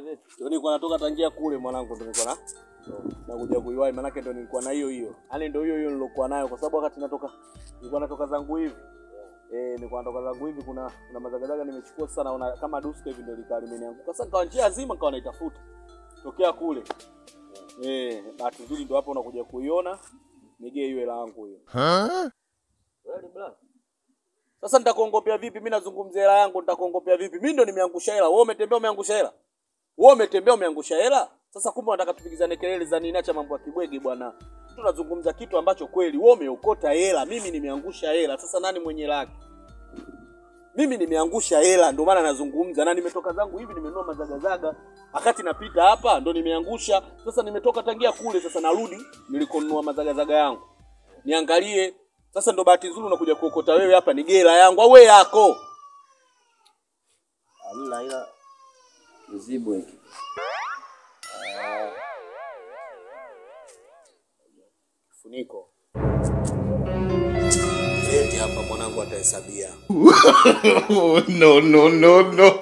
Vipi? Ndio nilikuwa natoka tangia kule mwanangu, ndio nilikuwa na nakuja kuiwahi, maanake ndio nilikuwa na hiyo hiyo, yaani ndio hiyo hiyo nilokuwa nayo, kwa sababu wakati natoka nilikuwa natoka zangu hivi eh, nilikuwa natoka zangu hivi, kuna kuna mazagazaga nimechukua sasa, naona kama duska hivi ndio likaa limenianguka. Sasa nikawa njia nzima nikawa naitafuta tokea kule eh, bahati nzuri ndio hapo unakuja kuiona, nigee hiyo hela yangu hiyo. Kweli bla. Sasa nitakuongopea vipi? Mimi nazungumzia hela yangu, nitakuongopea vipi? Mimi ndo nimeangusha hela, wewe umetembea umeangusha hela, wewe umetembea umeangusha hela. Sasa kumbe unataka tupigizane kelele za nini? Acha mambo ya kibwegi bwana, tunazungumza kitu ambacho kweli wewe umeokota hela, mimi nimeangusha hela. Sasa nani mwenye yake? Mimi nimeangusha hela, ndio maana nazungumza, na nimetoka zangu hivi, nimenunua mazagazaga wakati napita hapa ndo nimeangusha. Sasa nimetoka tangia kule, sasa narudi nilikonunua mazagazaga yangu, niangalie sasa. Ndo bahati nzuri unakuja kuokota wewe hapa, ni gela yangu au wewe yako? Hamna ila mzibu hiki. Funiko eti hapa mwanangu atahesabia no, no, no, no.